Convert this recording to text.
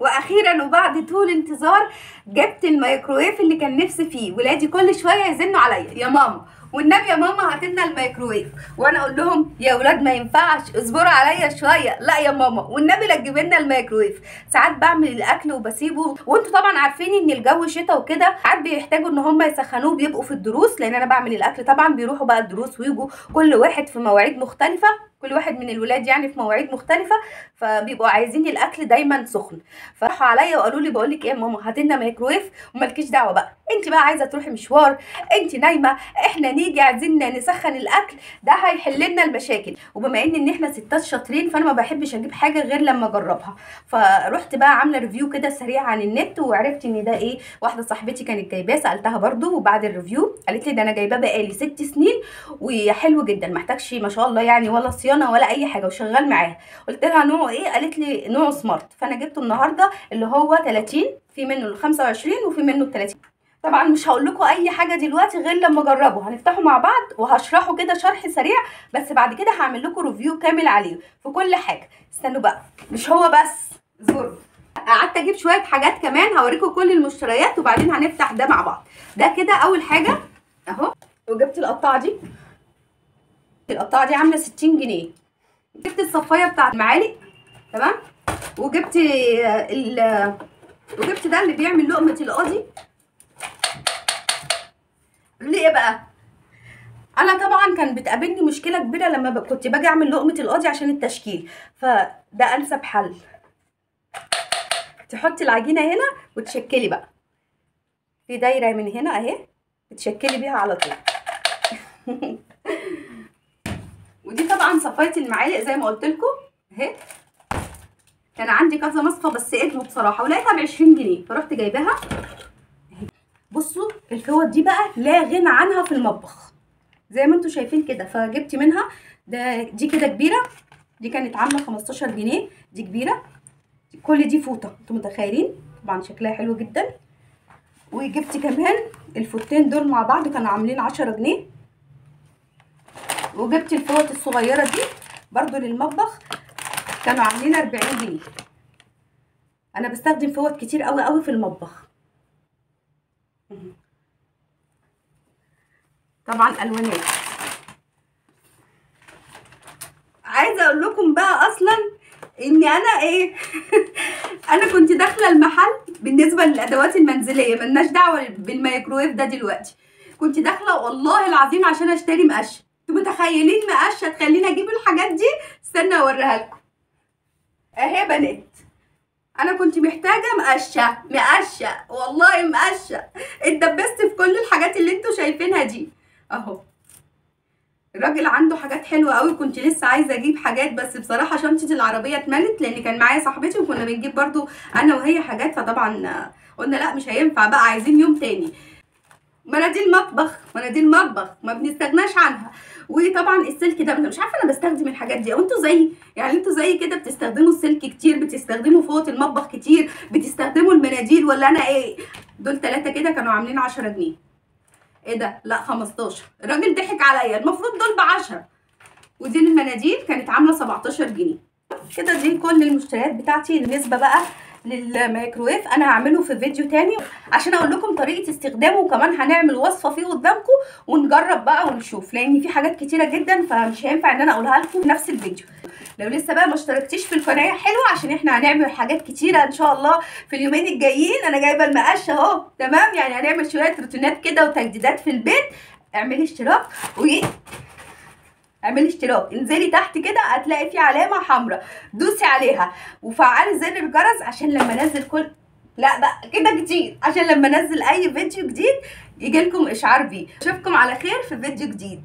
وأخيرا وبعد طول انتظار جبت الميكروويف اللي كان نفسي فيه. ولادي كل شوية يزنوا عليا. يا ماما. والنبي يا ماما هات لنا الميكروويف وأنا أقول لهم يا أولاد ما ينفعش اصبروا عليا شوية. لا يا ماما والنبي لا تجيب لنا الميكروويف ساعات بعمل الأكل وبسيبه. وأنتوا طبعا عارفين إن الجو شتاء وكده ساعات بيحتاجوا إن هم يسخنوه بيبقوا في الدروس لأن أنا بعمل الأكل. طبعا بيروحوا بقى الدروس ويجوا كل واحد في مواعيد مختلفة كل واحد من الولاد يعني في مواعيد مختلفة فبيبقوا عايزين الأكل دايما سخن. فراحوا عليا وقالوا لي بقول لك إيه يا ماما هات لنا ميكروويف ومالكيش دعوة بقى. انت بقى عايزة تروحي مشوار انت نايمة إحنا نيجي عايزين نسخن الأكل ده هيحل لنا المشاكل. وبما إن إن إحنا ستات شاطرين فأنا ما بحبش أجيب حاجة غير لما أجربها. فرحت بقى عاملة review كده سريع عن النت وعرفت إن ده إيه واحدة صاحبتي كانت جايباه سألتها برده وبعد ال review قالت لي ده أنا جايباه بقالي ست سنين وحلو جدا محتاجش ما شاء الله يعني ولا صيانة ولا أي حاجة وشغال معاها. قلت لها نوعه إيه؟ قالت لي نوعه سمارت فأنا جبته النهارده اللي هو 30 في منه ال 25 وفي منه ال 30 طبعا مش هقول لكم أي حاجة دلوقتي غير لما أجربه. هنفتحه مع بعض وهشرحه كده شرح سريع بس بعد كده هعمل لكم ريفيو كامل عليه. في كل حاجة. استنوا بقى. مش هو بس زوروا قعدت أجيب شوية حاجات كمان هوريكم كل المشتريات وبعدين هنفتح ده مع بعض. ده كده أول حاجة. أهو. وجبت القطاعة دي. القطاعة دي عاملة 60 جنيه. جبت الصفاية بتاعت المعالق. تمام؟ وجبت ال وجبت ده اللي بيعمل لقمة القاضي. ليه بقى؟ أنا طبعا كان بتقابلني مشكلة كبيرة لما. كنت باجي أعمل لقمة القاضي عشان التشكيل. فده أنسب حل. تحطي العجينة هنا وتشكلي بقى. في دايرة من هنا أهي بتشكلي بيها على طول. ودي طبعا صفاية المعالق زي ما قلت لكم. أهي. كان عندي كذا مصفى بس ادموا بصراحة ولقيتها ب 20 جنيه. فرحت جايباها. بصوا الفوط دي بقى لا غنى عنها في المطبخ. زي ما أنتم شايفين كده فجبت منها ده دي كده كبيرة دي كانت عاملة 15 جنيه دي كبيرة. كل دي فوطة أنتم متخيلين؟ طبعا شكلها حلو جدا. وجبت كمان الفوطين دول مع بعض كانوا عاملين 10 جنيه. وجبت الفوط الصغيرة دي برضو للمطبخ كانوا عاملين 40 جنيه. أنا بستخدم فوط كتير قوي قوي في المطبخ. طبعا الوانات عايزة أقول لكم بقى أصلا ان أنا إيه؟ أنا كنت داخلة المحل بالنسبة للأدوات المنزلية ملناش دعوة بالميكرويف ده دلوقتي. كنت داخلة والله العظيم عشان أشتري مقشة. أنتوا متخيلين مقشة تخليني أجيب الحاجات دي؟ استنى أوريها لكم. أهي بنات. أنا كنت محتاجة مقشة مقشة والله مقشة. اتدبست في كل الحاجات اللي أنتوا شايفينها دي. اهو. الراجل عنده حاجات حلوة قوي كنت لسه عايزة أجيب حاجات بس بصراحة شنطة العربية اتملت لأن كان معايا صاحبتي وكنا بنجيب برضو أنا وهي حاجات فطبعا قلنا لأ مش هينفع بقى عايزين يوم تاني. مناديل مطبخ مناديل مطبخ ما بنستغناش عنها. وطبعا السلك ده مش عارفة أنا بستخدم الحاجات دي أو أنتوا زي يعني أنتوا زي كده بتستخدموا السلك كتير بتستخدموا فوط المطبخ كتير بتستخدموا المناديل ولا أنا إيه؟ دول ثلاثة كده كانوا عاملين 10 جنيه. إيه ده؟ لا 15 الراجل ضحك عليا. المفروض دول ب 10 ودي المناديل كانت عاملة 17 جنيه. كده دي كل المشتريات بتاعتي. بالنسبة بقى للميكرويف أنا هعمله في فيديو تاني عشان أقول لكم طريقة استخدامه. وكمان هنعمل وصفة فيه قدامكم ونجرب بقى ونشوف لأن في حاجات كتيرة جدا فمش هينفع إن أنا أقولها لكم في نفس الفيديو. لو لسه بقى ما اشتركتيش في القناة حلوة عشان إحنا هنعمل حاجات كتيرة إن شاء الله في اليومين الجايين. أنا جايبة المقشه أهو تمام؟ يعني هنعمل شوية روتينات كده وتجديدات في البيت. اعملي اشتراك و اعملي اشتراك. انزلي تحت كده هتلاقي في علامة حمراء. دوسي عليها. وفعلي زر الجرس عشان لما أنزل كل لا بقى كده كتير. عشان لما أنزل أي فيديو جديد يجيلكم إشعار بيه. أشوفكم على خير في فيديو جديد.